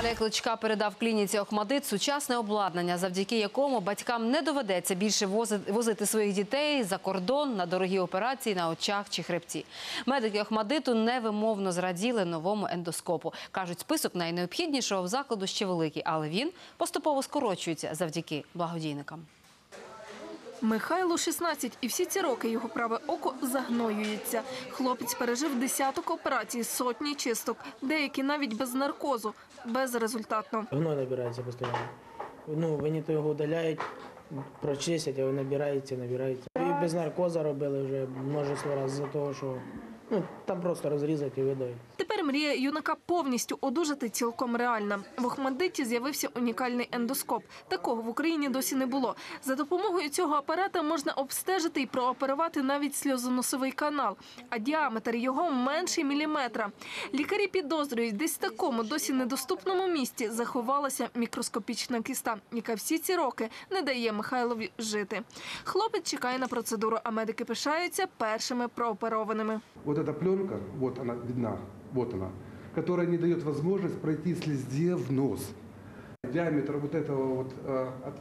Віталій Кличка передав клініці Охмадит сучасне обладнання, завдяки якому батькам не доведеться більше вози- возити своїх дітей за кордон на дорогі операції на очах чи хребці. Медики Охмадиту невимовно зраділи новому ендоскопу. кажуть, список найнеобхіднішого в закладу ще великий, але він поступово скорочується завдяки благодійникам. Михайлу 16, і всі ці роки його праве око загноюється. Хлопець пережив десяток операцій, сотні чисток, деякі навіть без наркозу, безрезультатно. Гной набирається постійно. Ну, вони то його удаляють, прочистять, а він набирається, набирається. І без наркоза робили вже множество разів за того, що ну, там просто розрізать і видають. Тепер мрія юнака повністю одужати цілком реальна. В Охмадиті з'явився унікальний ендоскоп. Такого в Україні досі не було. За допомогою цього апарата можна обстежити і прооперувати навіть сльозоносовий канал, а діаметр його менший міліметра. Лікарі підозрюють, десь в такому досі недоступному місці заховалася мікроскопічна кіста, яка всі ці роки не дає Михайлові жити. Хлопець чекає на процедуру, а медики пишаються першими прооперованими. Вот эта пленка, вот она видна, вот она, которая не дает возможность пройти слезде в нос. Диаметр вот этого вот э, от-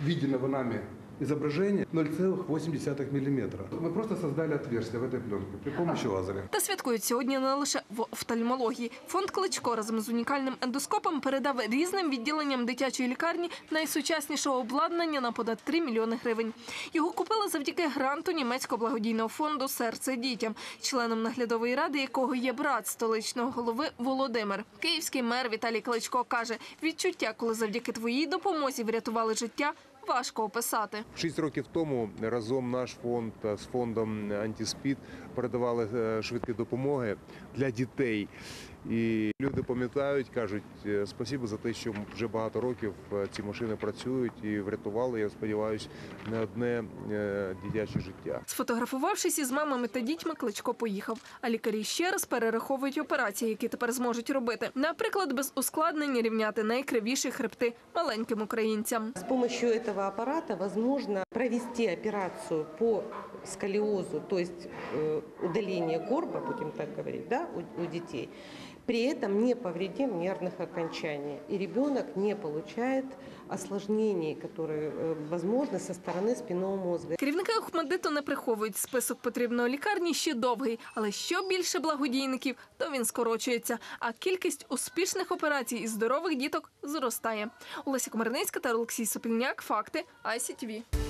виденного нами изображения 0,8 миллиметра. Мы просто создали отверстие в этой пленке при помощи лазеря. Та святкують сьогодні не лише в офтальмології. Фонд Кличко разом з унікальним ендоскопом передав різним відділенням дитячої лікарні найсучаснішого обладнання на понад 3 мільйони гривень. Його купили завдяки гранту німецького благодійного фонду Серце дітям, членом наглядової ради якого є брат столичного голови Володимир. Київський мер Віталій Кличко каже: відчуття, коли завдяки твоїй допомозі врятували життя, важко описати. Шість років тому разом наш фонд з фондом Антиспід передавали е, швидкі допомоги для дітей. І люди пам'ятають, кажуть е, спасибо за те, що вже багато років е, ці машини працюють і врятували, я сподіваюся, не одне е, дитяче життя. Сфотографувавшись із мамами та дітьми, Кличко поїхав. А лікарі ще раз перераховують операції, які тепер зможуть робити. Наприклад, без ускладнень рівняти найкривіші хребти маленьким українцям. С помощью этого аппарата возможно провести операцию по сколиозу, то есть э, удаление горба, будем так говорить, да, у, у детей, при этом не повредив нервных окончаний. И ребенок не получает осложнений, которые э, возможны со стороны спинного мозга. Керівники Охмадиту не приховують список потрібної лікарні ще довгий, але що більше благодійників, то він скорочується. А кількість успішних операцій і здорових діток зростає. Олеся Комарницька та Олексій Сопільняк. Факти ICTV.